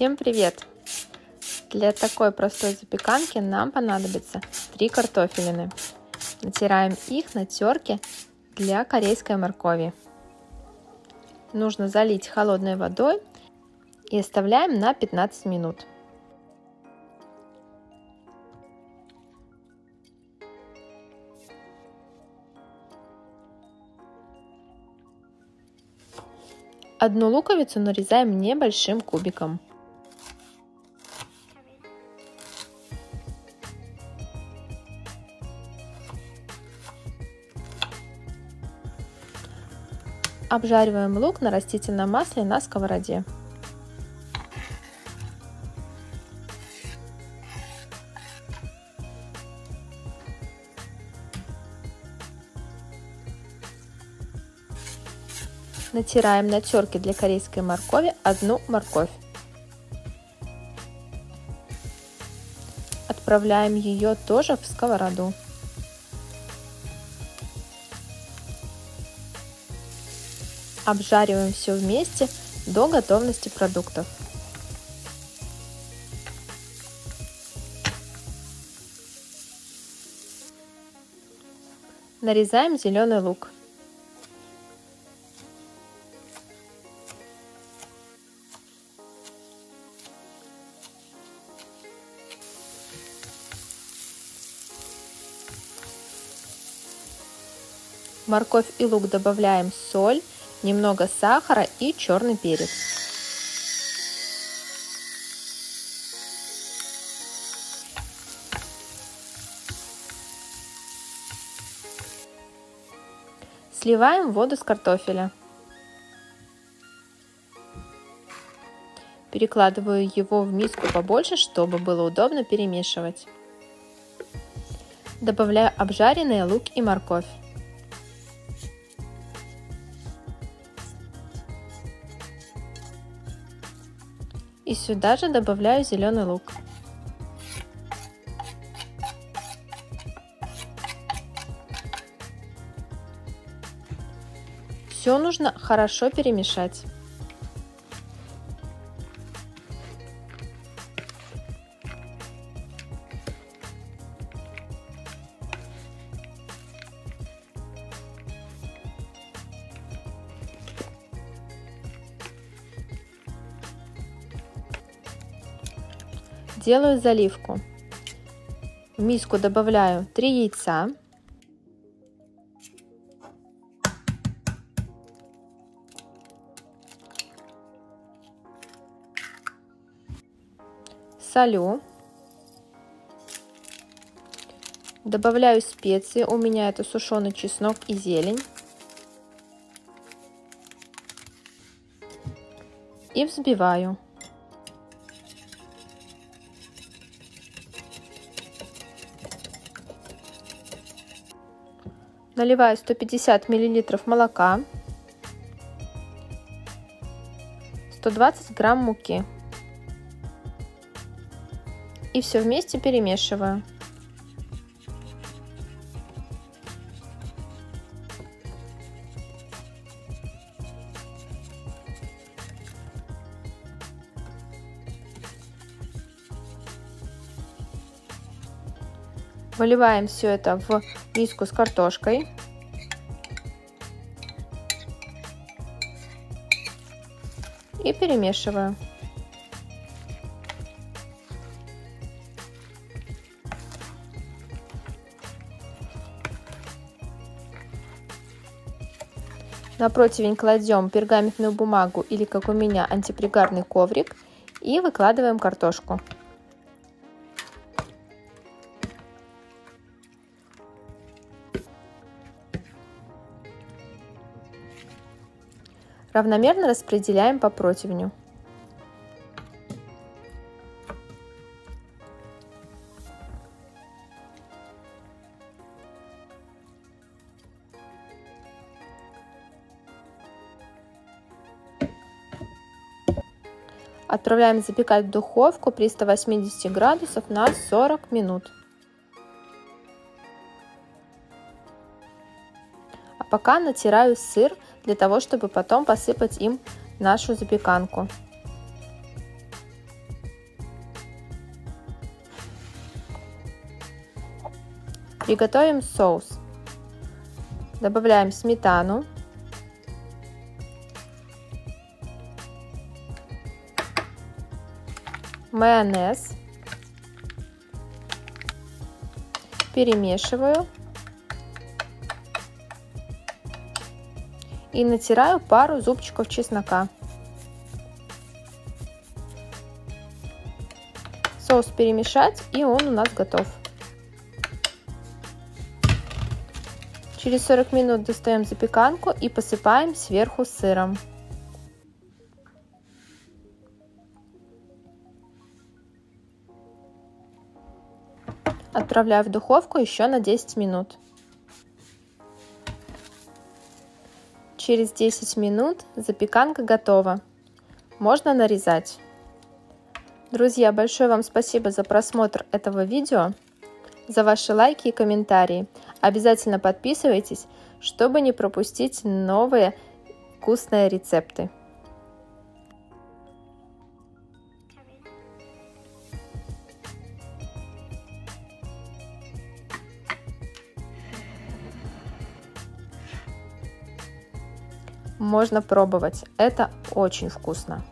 Всем привет! Для такой простой запеканки нам понадобится 3 картофелины. Натираем их на терке для корейской моркови. Нужно залить холодной водой и оставляем на 15 минут. Одну луковицу нарезаем небольшим кубиком. Обжариваем лук на растительном масле на сковороде. Натираем на терке для корейской моркови одну морковь. Отправляем ее тоже в сковороду. Обжариваем все вместе до готовности продуктов. Нарезаем зеленый лук. морковь и лук добавляем соль, немного сахара и черный перец. Сливаем воду с картофеля. Перекладываю его в миску побольше, чтобы было удобно перемешивать. Добавляю обжаренный лук и морковь. И сюда же добавляю зеленый лук. Все нужно хорошо перемешать. Делаю заливку. В миску добавляю 3 яйца. Солю. Добавляю специи. У меня это сушеный чеснок и зелень. И взбиваю. Наливаю 150 мл молока, 120 грамм муки. И все вместе перемешиваю. Выливаем все это в миску с картошкой. И перемешиваю. На противень кладем пергаментную бумагу или, как у меня, антипригарный коврик и выкладываем картошку. Равномерно распределяем по противню. Отправляем запекать в духовку при 180 градусов на 40 минут. А пока натираю сыр для того, чтобы потом посыпать им нашу запеканку. Приготовим соус. Добавляем сметану. Майонез. Перемешиваю. И натираю пару зубчиков чеснока. Соус перемешать и он у нас готов. Через 40 минут достаем запеканку и посыпаем сверху сыром. Отправляю в духовку еще на 10 минут. Через 10 минут запеканка готова. Можно нарезать. Друзья, большое вам спасибо за просмотр этого видео, за ваши лайки и комментарии. Обязательно подписывайтесь, чтобы не пропустить новые вкусные рецепты. Можно пробовать, это очень вкусно.